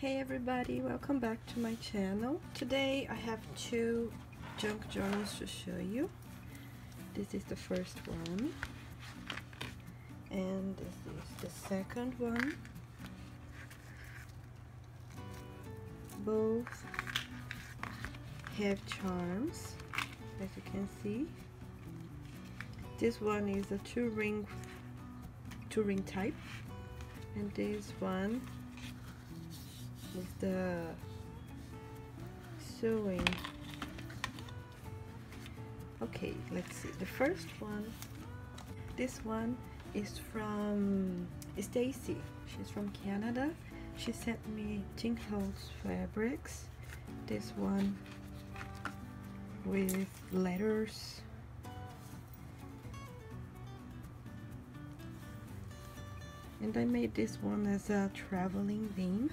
Hey everybody, welcome back to my channel. Today I have two junk journals to show you. This is the first one and this is the second one. Both have charms, as you can see. This one is a two ring, two ring type and this one with the sewing. Okay let's see. The first one this one is from Stacy. She's from Canada. She sent me Tinkhouse fabrics. This one with letters. And I made this one as a traveling theme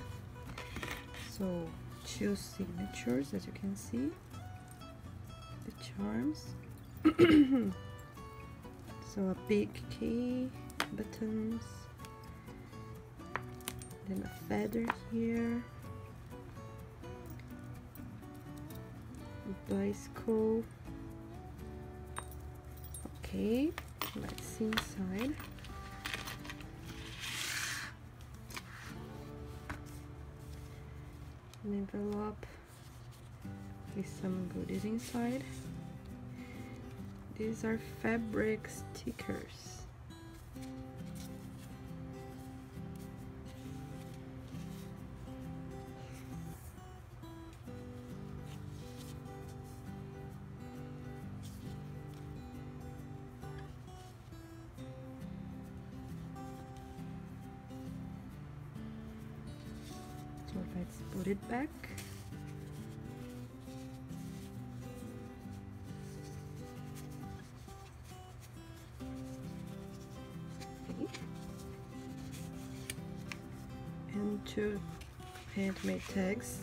so two signatures as you can see. The charms. So a big key buttons. Then a feather here. Bicycle. Okay let's see inside envelope with some goodies inside. These are fabric stickers. Let's put it back. Okay. And two handmade tags.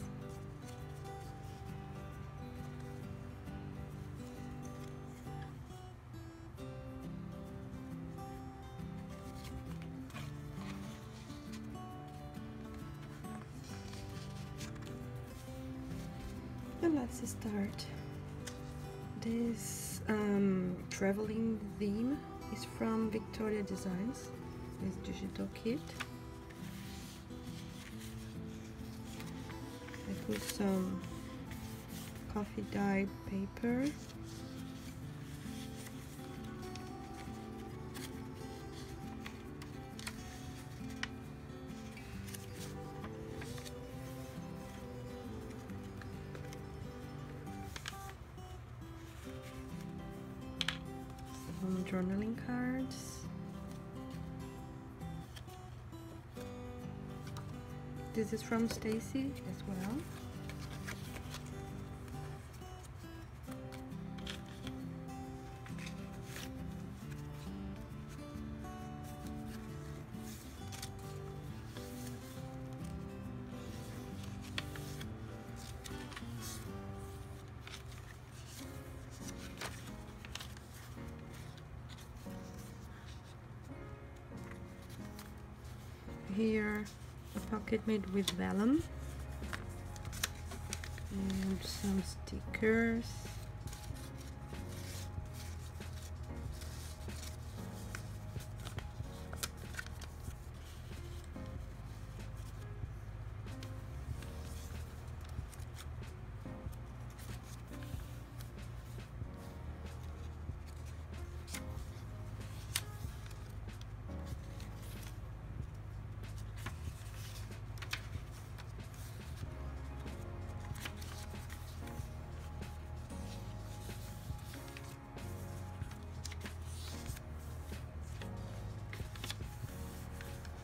Let's start. This um, traveling theme is from Victoria Designs. This digital kit. I put some coffee dyed paper. Some journaling cards. This is from Stacy as well. Here, a pocket made with vellum and some stickers.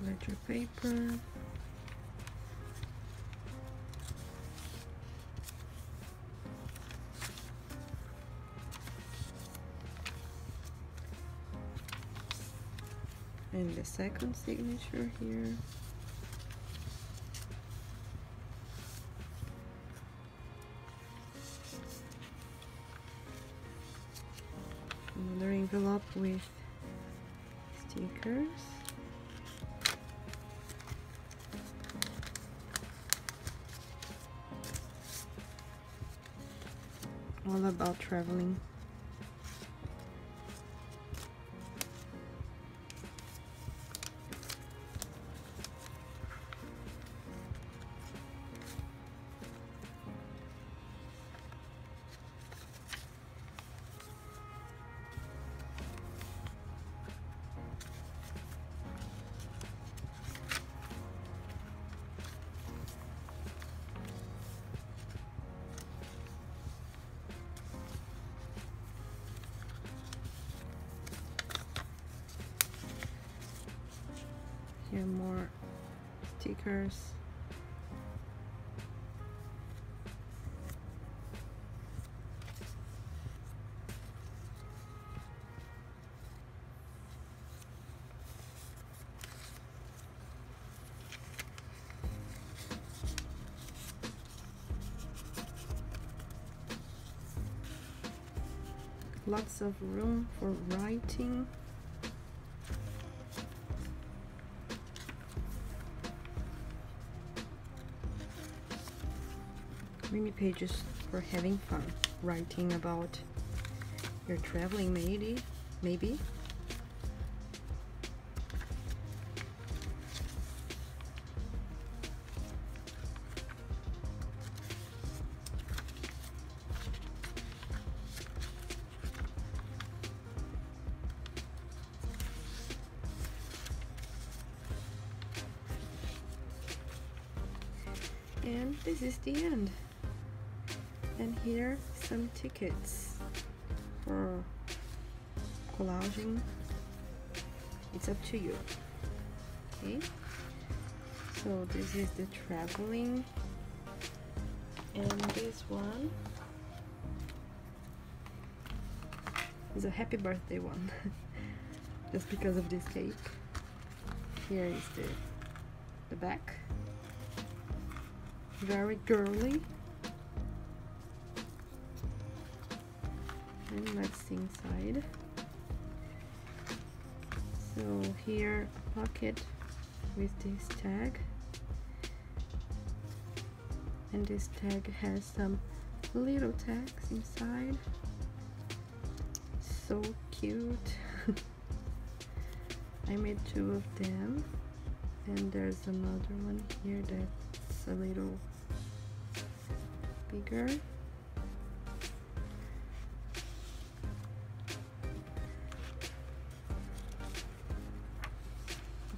Ledger paper. And the second signature here. Another envelope with stickers all about traveling. More stickers. Lots of room for writing. Mini pages for having fun writing about your traveling maybe maybe. And this is the end and here some tickets for collaging it's up to you. Okay. So this is the traveling. And this one is a happy birthday one. Just because of this cake. Here is the the back. Very girly and let's see inside so here pocket with this tag. And this tag has some little tags inside. So cute. I made two of them. And there's another one here that's a little bigger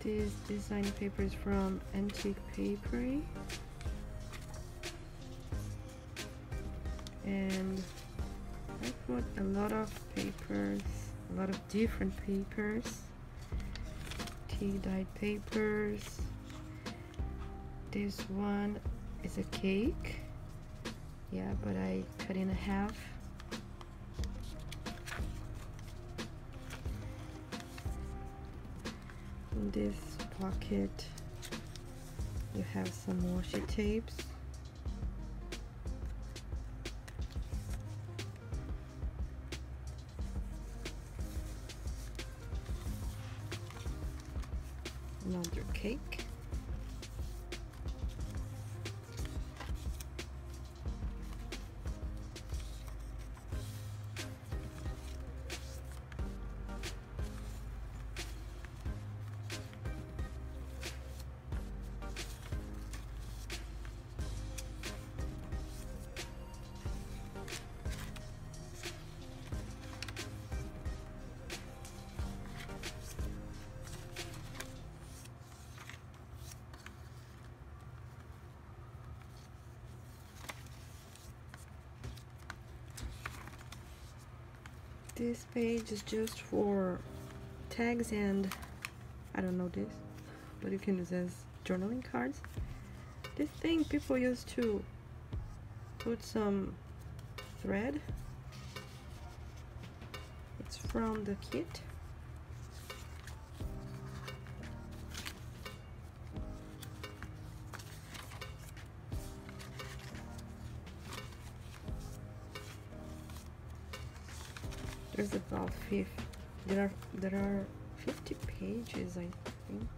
this design paper is from Antique Papery. And I put a lot of papers a lot of different papers tea dyed papers. This one is a cake. Yeah but I cut in half in this pocket. You have some washi tapes. Another cake this page is just for tags and I don't know this but you can use as journaling cards. This thing people used to put some thread. It's from the kit there's about 50 there are there are 50 pages I think.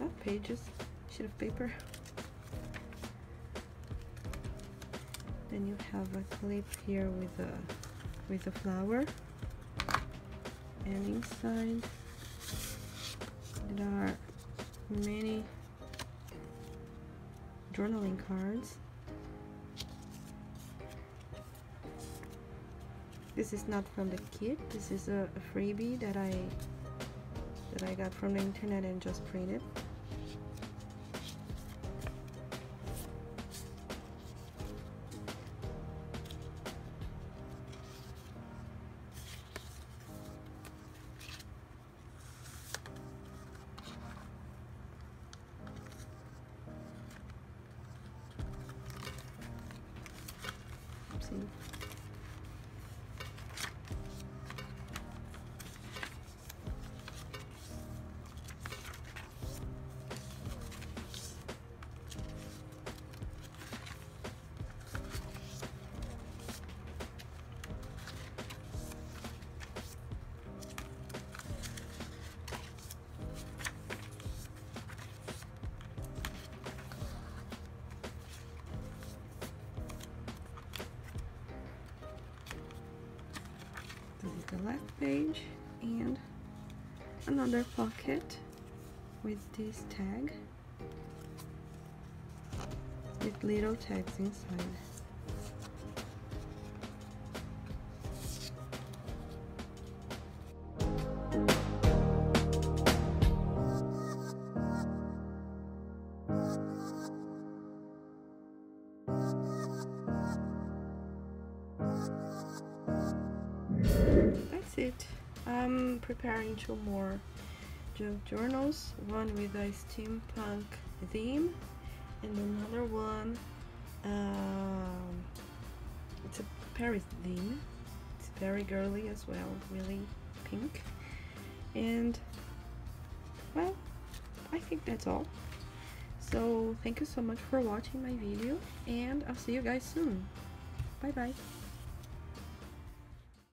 Not pages sheet of paper. Then you have a clip here with a with a flower. And inside there are many journaling cards this is not from the kit. This is a, freebie that I that I got from the internet and just printed left page and another pocket with this tag with little tags inside I'm preparing two more journals, one with a steampunk theme and another one um, it's a Paris theme. It's very girly as well really pink. And well I think that's all. So thank you so much for watching my video and I'll see you guys soon. Bye bye